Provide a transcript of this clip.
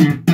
Mm-hmm.